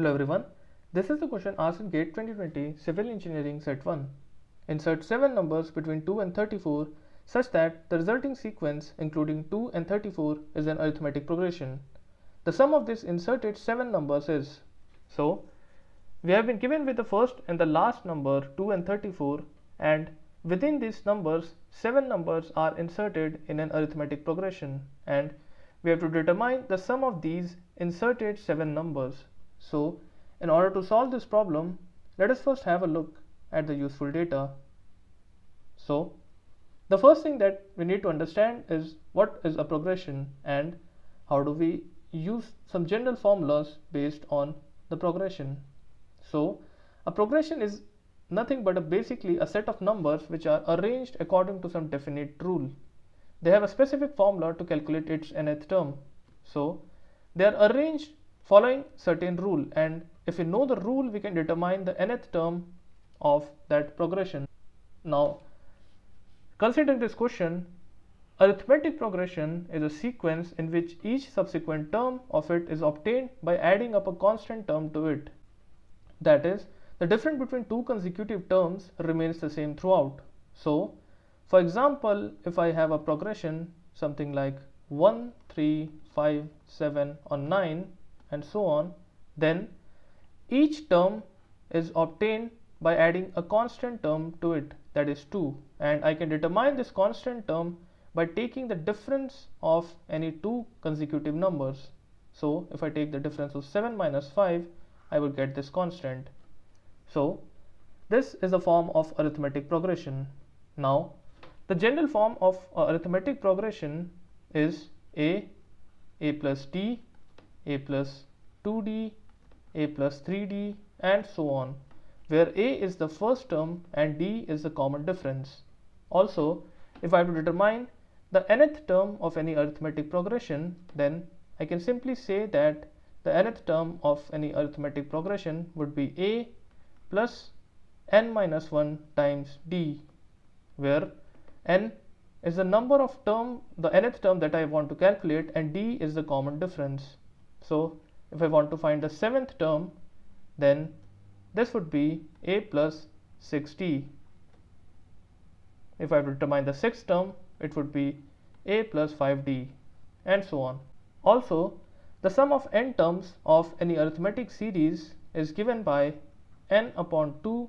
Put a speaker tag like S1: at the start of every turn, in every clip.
S1: Hello everyone. This is the question asked in GATE 2020 Civil Engineering Set 1. Insert 7 numbers between 2 and 34 such that the resulting sequence including 2 and 34 is an arithmetic progression. The sum of these inserted 7 numbers is. So, we have been given with the first and the last number 2 and 34 and within these numbers 7 numbers are inserted in an arithmetic progression and we have to determine the sum of these inserted 7 numbers. So, in order to solve this problem, let us first have a look at the useful data. So, the first thing that we need to understand is what is a progression and how do we use some general formulas based on the progression. So, a progression is nothing but a basically a set of numbers which are arranged according to some definite rule. They have a specific formula to calculate its nth term. So, they are arranged following certain rule and if we know the rule we can determine the nth term of that progression. Now considering this question arithmetic progression is a sequence in which each subsequent term of it is obtained by adding up a constant term to it. That is the difference between two consecutive terms remains the same throughout. So for example if I have a progression something like 1 3 5 7 or 9 and so on, then each term is obtained by adding a constant term to it that is 2 and I can determine this constant term by taking the difference of any two consecutive numbers. So if I take the difference of 7 minus 5 I will get this constant. So this is a form of arithmetic progression. Now the general form of uh, arithmetic progression is a, a plus d a plus 2d, a plus 3d and so on where a is the first term and d is the common difference. Also, if I have to determine the nth term of any arithmetic progression, then I can simply say that the nth term of any arithmetic progression would be a plus n minus 1 times d, where n is the number of term, the nth term that I want to calculate and d is the common difference. So if I want to find the seventh term, then this would be a plus 6d. If I determine the sixth term, it would be a plus 5d and so on. Also, the sum of n terms of any arithmetic series is given by n upon 2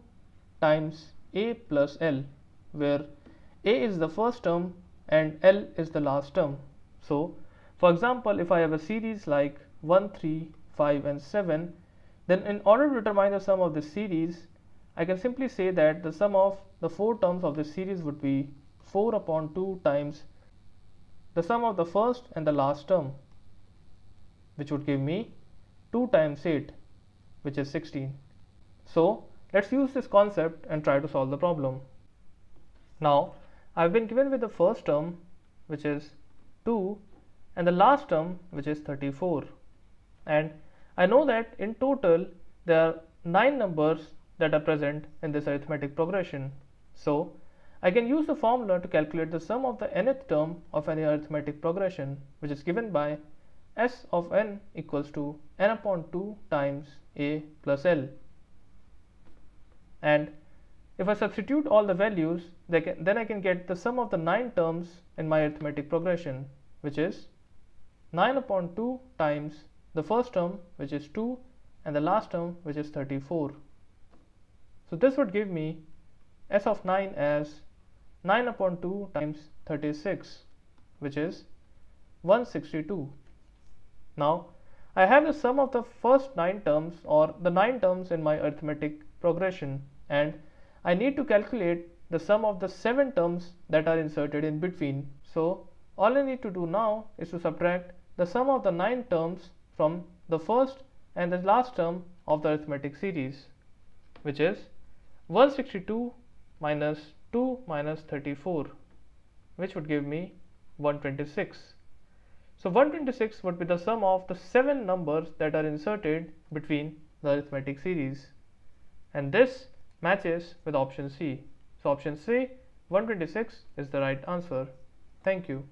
S1: times a plus l, where a is the first term and l is the last term. So, for example, if I have a series like 1, 3, 5 and 7 then in order to determine the sum of this series I can simply say that the sum of the four terms of this series would be 4 upon 2 times the sum of the first and the last term which would give me 2 times 8 which is 16. So let's use this concept and try to solve the problem. Now I've been given with the first term which is 2 and the last term which is 34 and I know that in total there are 9 numbers that are present in this arithmetic progression. So I can use the formula to calculate the sum of the nth term of any arithmetic progression which is given by s of n equals to n upon 2 times a plus l. And if I substitute all the values then I can get the sum of the 9 terms in my arithmetic progression which is 9 upon 2 times the first term which is 2 and the last term which is 34. So this would give me s of 9 as 9 upon 2 times 36 which is 162. Now I have the sum of the first 9 terms or the 9 terms in my arithmetic progression and I need to calculate the sum of the 7 terms that are inserted in between. So all I need to do now is to subtract the sum of the 9 terms from the first and the last term of the arithmetic series which is 162 minus 2 minus 34 which would give me 126. So 126 would be the sum of the 7 numbers that are inserted between the arithmetic series and this matches with option C. So option C 126 is the right answer. Thank you.